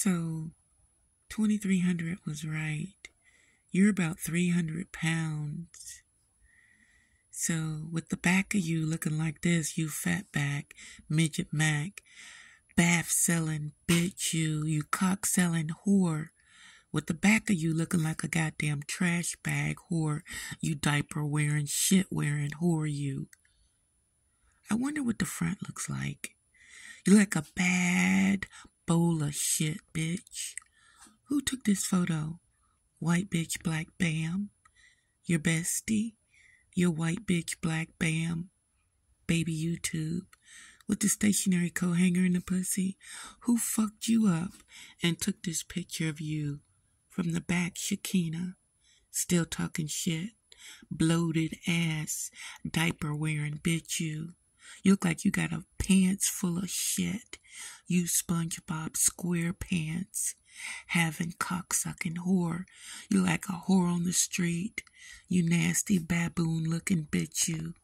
So, 2300 was right. You're about 300 pounds. So, with the back of you looking like this, you fat back, midget Mac, bath selling bitch, you, you cock selling whore. With the back of you looking like a goddamn trash bag whore, you diaper wearing, shit wearing whore, you. I wonder what the front looks like. You like a bad bowl of shit, bitch. Who took this photo? White bitch, black bam. Your bestie. Your white bitch, black bam. Baby YouTube. With the stationary coat hanger in the pussy. Who fucked you up and took this picture of you? From the back, Shakina. Still talking shit. Bloated ass. Diaper wearing bitch you. You look like you got a pants full of shit. You SpongeBob SquarePants. Having cocksucking whore. You like a whore on the street. You nasty baboon looking bitch you.